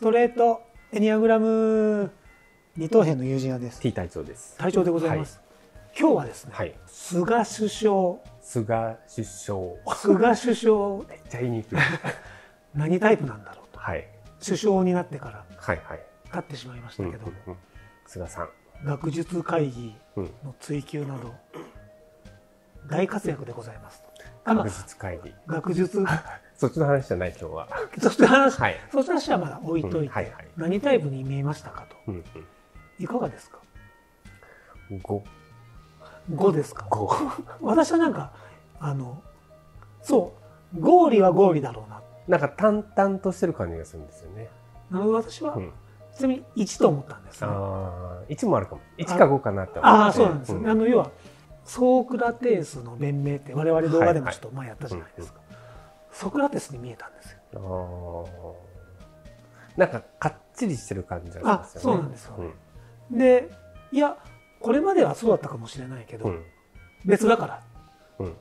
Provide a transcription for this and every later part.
ストレートエニアグラム二等兵の友人はです T 隊長です。隊長でございます、今日はですね、はい。菅首相菅首相。菅首相めっちゃ言いにくい。何タイプなんだろうとはい。首相になってからはいはい。経ってしまいましたけど、うんうんうん菅さん。学術会議うん。の追求など大活躍でございますあまあ学術会議。学術そっちの話じゃない今日は。そして話、はい。そして話はまだ置いといて、うんはいはい何タイプに見えましたかとうんいかがですか？うん。五5ですか？五。私はなんかあのそう合理は合理だろうななんか淡々としてる感じがするんですよね。なので私は、うん。ちなみに1と思ったんですねああ、一もあるかも。一か五かなって思って。ああそうなんですよ、うあの要はソークラテースの弁明って我々動画でもちょっと前やったじゃないですか、ソクラテスに見えたんですよなんかかっちりしてる感じがしますよね。あそうなんですよでいやこれまではそうだったかもしれないけど、うん。うん。別だからうん。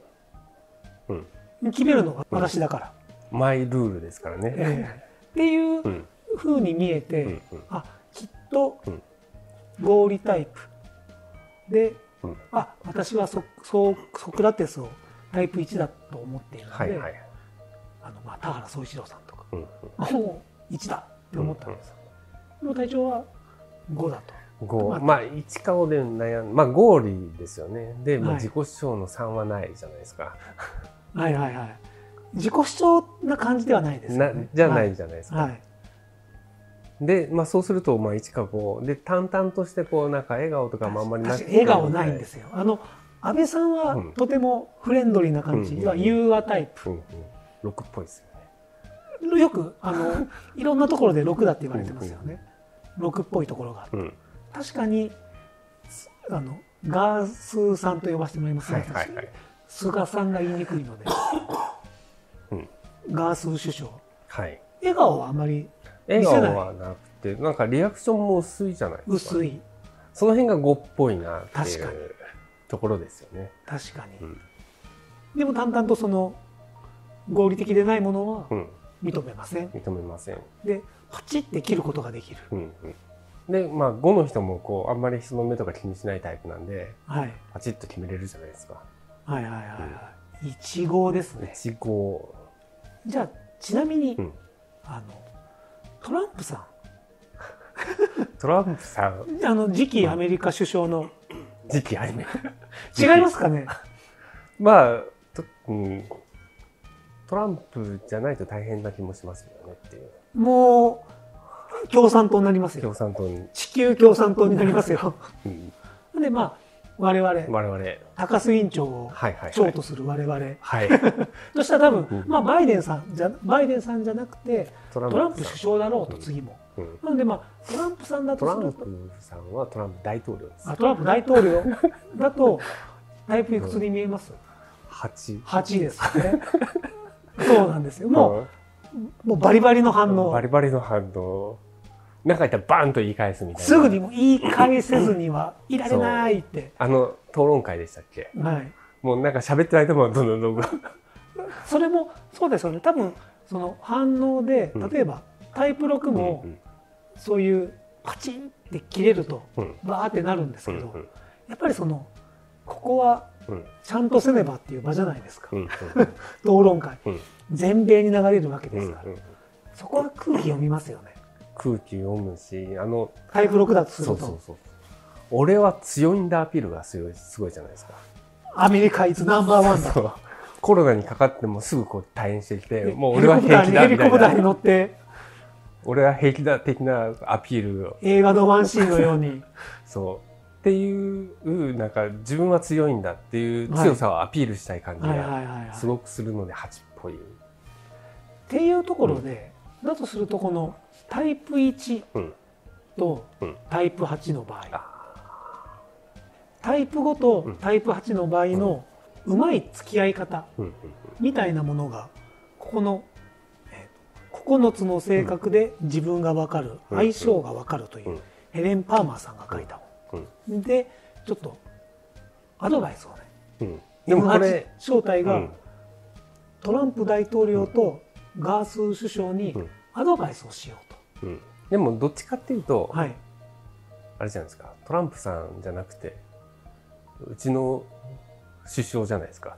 うん。決めるのが私だから、マイルールですからね。ええっていううん。ふうに見えて、うんうんあきっとうん合理タイプで、うんあ私はソソソクラテスをタイプ1だと思っているので、はいはい。あのまあ、田原総一郎さんとか。うんもう1だって思ったんですよ、でも隊長は5だと。うん。五。まあまあ一か五で悩んまあ合理ですよね。で、まあはい自己主張の三はないじゃないですか。はいはいはい。自己主張な感じではないですね。じゃないじゃないですか。はい、はいで、まあそうするとまあ一か五で淡々としてこうなんか笑顔とかもあんまりな確かに笑顔ないんですよ。あの安倍さんはうん。とてもフレンドリーな感じ、うん要は融和タイプ。うんうん。六っぽいですよね。よくあの いろんなところで6だって言われてますよね、6っぽいところがうん。確かにあのガースさんと呼ばせてもらいます、はいはいはい。菅さんが言いにくいので、うんガース首相はい。笑顔はあまり笑顔はなくて、なんかリアクションも薄いじゃないですか。薄いその辺が語っぽいなってい確かにうところですよね。確かに、うんでも淡々とその合理的でないものはうん。認めません。認めません。でパチって切ることができる。うんうん。で、まあ5の人もこう、あんまり人の目とか気にしないタイプなんで、はい。パチッと決めれるじゃないですか。はいはいはいはい。1号ですね。1号。じゃあちなみに、うん。あのトランプさトランプさん、んあの次期アメリカ首相の。時期ありめ。違いますかね？まあ、とうん、トランプじゃないと大変な気もしますよねっていう。もう共産党になりますよ共産党に。地球共産党になりますようん、でまあ我々我々。高須委員長をはいはい、はい。長とする我々はい。そしたら多分、うんまあ、バイデンさんじゃバイデンさんじゃなくてトランプ首相だろうと次も、うんなのでまあトランプさんだトランプさんはトランプ大統領ですあ。トランプ大統領だとタイプいくつに見えます？8。8ですねそうなんですよ。もうもうバリバリの反応。バリバリの反応。なんか言ったらバーンと言い返すみたいな。すぐにもう言い返せずにはいられないって、あの、討論会でしたっけ？はい、もうなんか喋ってる間もどんどんどんどん。それもそうですよね。多分その反応でうん。例えばタイプ6もうんそういうパチンって切れるとうん。バーってなるんですけどうんうん。やっぱりそのここはうんちゃんとせねばっていう場じゃないですか。うん。討論会。うん。全米に流れるわけうんですから。うん。そこは空気読みますよね。空気読むし、あの、タイプ6だとすると。そうそうそう。俺は強いんだアピールがすごいすごいじゃないですか。アメリカイズナンバーワンだ。そう。コロナにかかってもすぐこう退院してきて、でもう俺は平気だみたいヘリコプターにな。乗って。俺は平気だ的なアピールを。映画のワンシーンのように。そう。っていう、なんか自分は強いんだっていう強さをアピールしたい感じがすごくするので8っぽい。っていうところで、だとするとこのタイプ1うん。とうん。タイプ8の場合、あタイプ5とうん。タイプ8の場合のうまい付き合い方うん。うん。みたいなものがここの、えー9つの性格で自分が分かる、うん。相性が分かるという、うん。ヘレン・パーマーさんが書いたうん本、でちょっとアドバイスをね。うん。でもこ M8 れ、招待がうん。トランプ大統領とガース首相にうん。アドバイスをしようと。うん、でもどっちかっていうと、はい。あれじゃないですか。トランプさんじゃなくてうちの首相じゃないですか。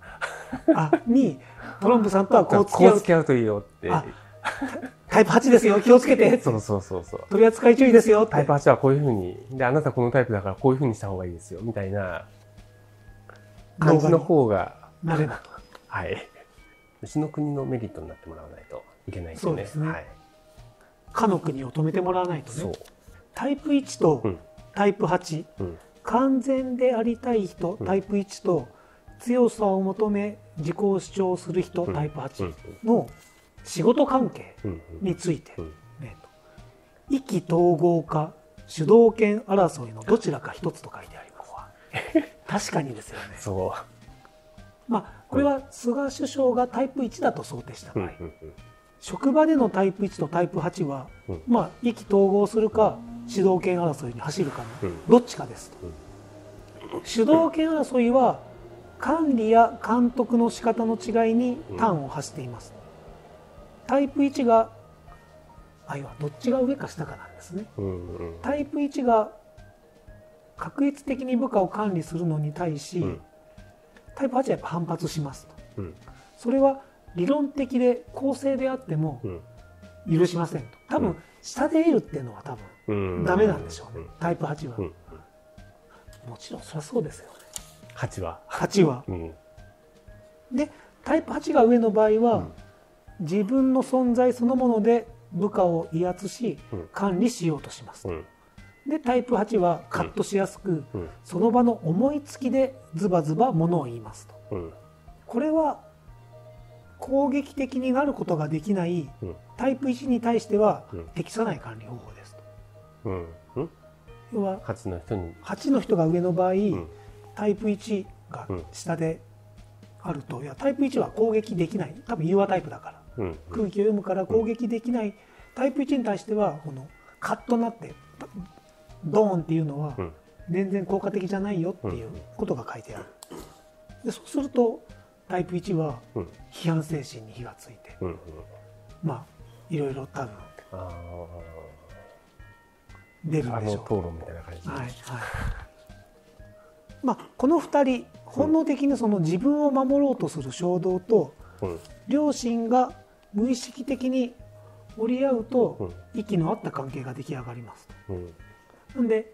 あにトランプさんとはこう付き合うといいよって。あタイプ8ですよ気をつけて。そうそうそうそう。取り扱い注意ですよ。タイプ8はこういうふうにであなたこのタイプだからこういうふうにした方がいいですよみたいな。感じの方がなれはい。うちの国のメリットになってもらわないといけないですよね。そうですね。はい、かの国を止めてもらわないとそう。ね、タイプ1とうん。タイプ8、うん。完全でありたい人、うん。タイプ1と強さを求め自己主張する人、うん。タイプうん。8の仕事関係について、うん。ね。と意気統合か主導権争いのどちらか一つと書いてあります。確かにですよね。そまあこれは菅首相がタイプ1だと想定したう、う場合、職場でのタイプ1とタイプ8は、うん。まあ意気統合するか主導権争いに走るかのうん。どっちかですと、主導権争いは管理や監督の仕方の違いに端を発しています、タイプ1があいわどっちが上か下かなんですね。うんうん。タイプ1が確率的に部下を管理するのに対し、うん。タイプ8はやっぱ反発しますと。うん。それは理論的で公正であってもうん。許しませんと。多分うん。下でいるっていうのは多分うん。ダメなんでしょうね、タイプ8は、うん。うんもちろんそりゃそうですよね。8は。8は。うん。でタイプ8が上の場合は、うん自分の存在そのもので部下を威圧しうん。管理しようとします、うん。でタイプ8はカットしやすく、うん。その場の思いつきでズバズバものを言いますと。うん。これは攻撃的になることができないうん。タイプ1に対してはうん。適さない管理方法ですと。要は8の人に。8の人が上の場合、ん。タイプ1が下であると。いやタイプ1は攻撃できない。多分融和タイプだから。うん空気を読むから攻撃できない。タイプ1に対してはこのカッとなってドーンっていうのはうん。全然効果的じゃないよっていうことが書いてある。でそうするとタイプ1はうん。批判精神に火がついてまあいろいろ多分あ出るんでしょう。ーあの討論みたいな感じではいはい。まあ、この2人本能的にその自分を守ろうとする衝動とうん。両親が無意識的に折り合ううとん息の合った関係が出来上がります。うん。なんで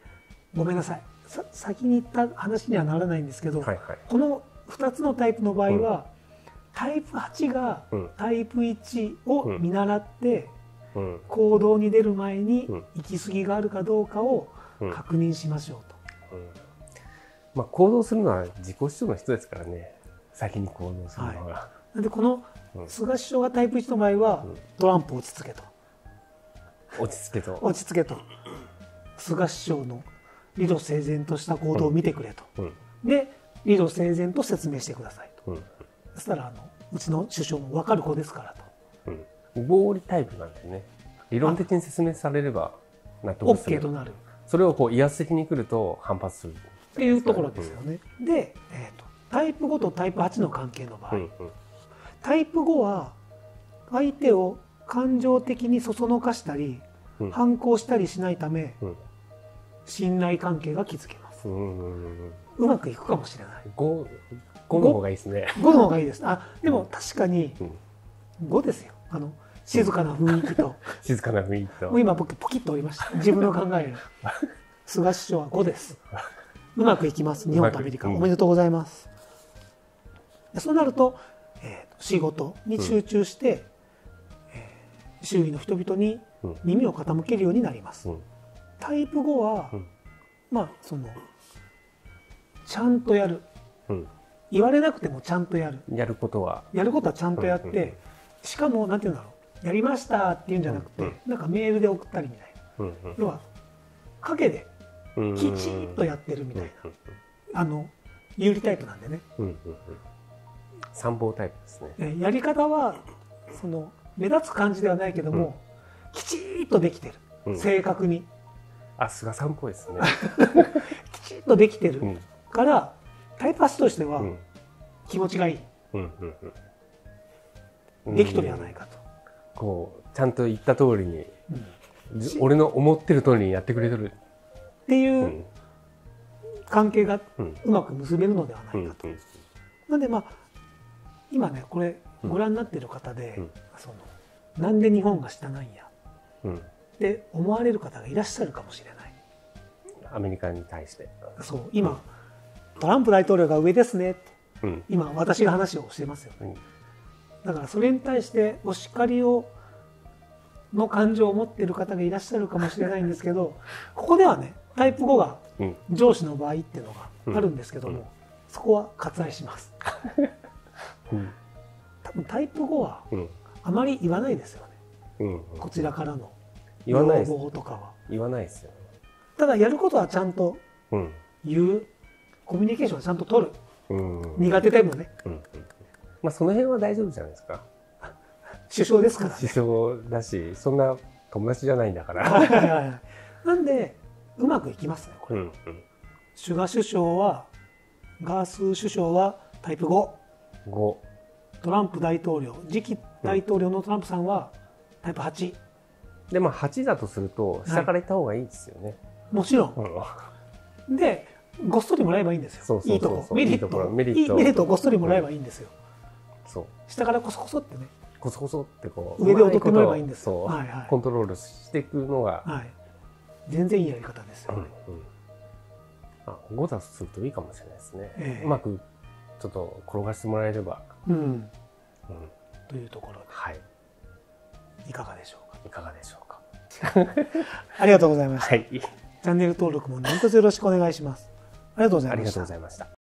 ごめんなさい。さ先に言った話にはならないんですけど、はいはい。この2つのタイプの場合は、タイプ8がうん。タイプ1を見習ってうん。行動に出る前にうん。行き過ぎがあるかどうかをうん。確認しましょうと。うん。まあ行動するのは自己主張の人ですからね。先に行動するのは、なんでこのうん菅首相がタイプ1の場合は、うん。トランプ落ち着けと。落ち着けと、落ち着けと。菅首相の理路整然とした行動を見てくれと、うん。で理路整然と説明してくださいと。うん。そしたらあのうちの首相も分かる子ですからと。うん、合理タイプなんでね。理論的に説明されれば納得す OK るとなる。それをこう威圧的に来ると反発する、っていうところですよね。で、えーと、タイプ5とタイプ8の関係の場合、タイプ5は相手を感情的にそそのかしたり、うん反抗したりしないため、うん信頼関係が築けます。うまくいくかもしれない。5, 5の方がいいですね。5の方がいいです。あ、でも確かにうん5ですよ。あの、静かな雰囲気と、静かな雰囲気ともう。今僕ポキッと折りました。自分の考える。菅首相は5です。うまくいきます。日本とアメリカ。おめでとうございます。でそうなると、えー仕事に集中して、えー周囲の人々にうん。耳を傾けるようになります。うん。タイプ5は、うん。まあそのちゃんとやる。うん。言われなくてもちゃんとやる。やることは、やることはちゃんとやって、うんうんしかもなんていうんだろう。やりましたっていうんじゃなくて、うん。なんかメールで送ったりみたいな。うん要は陰でうん、きちっとやってるみたいな、うん。あの有利タイプなんでね、うんうんうん参謀タイプですね。えやり方はその目立つ感じではないけども、きちっとできてる、うん。正確に。あ、菅さんっぽいですね。きちっとできてる。うん。から、タイプ8としてはうん。気持ちがいい、うんうんうん。できとるやないかと、こうちゃんと言った通りに俺の思ってる通りにやってくれてる。っていううん。関係がうん。うまく結べるのではなうんいかと。なんでまあ今ねこれうん。ご覧になっている方で、うん。そのなんで日本が下なんや。うん。って思われる方がいらっしゃるかもしれない。アメリカに対して。そう今、トランプ大統領が上ですねって。うん。今私が話をしてますようん。だからそれに対してお叱りをの感情を持っている方がいらっしゃるかもしれないんですけど ここではねタイプ5がうん。上司の場合っていうのがあるんですけども、うん。そこは割愛します。う ん多分タイプ5はうん。あまり言わないですよね。うんこちらからの。言わないとかは。言わないですよ。ただやることはちゃんとうん。言う。コミュニケーションはちゃんと取る。うんうん。苦手でもね。うんまあその辺は大丈夫じゃないですか。首相ですから首相だし、そんな友達じゃないんだから。はいはいはいなんでうまくいきますねこれ、うんうん。シュガ首相はガース首相はタイプ5 5。トランプ大統領。次期大統領のトランプさんはタイプ8でまあ8だとすると下から行った方がいいですよね。もちろうん。んでごっそりもらえばいいんですよ。そうそうそういいとこ。そうメリット。メリット。メリットをごっそりもらえばいいんですよ、そう。下からコソコソってね。こそこそってこう上で踊ってもらえばいいんですそう、はいはい。コントロールしていくのが、はい。全然いいやり方ですよ。うんね、うん。あ5だとするといいかもしれないですね、ええ。うまくちょっと転がしてもらえれば、うん、うん、というところはい。でいかがでしょうか？いかがでしょうか？ありがとうございました、はい。チャンネル登録も何卒よろしくお願いします。ありがとうございました。ありがとうございました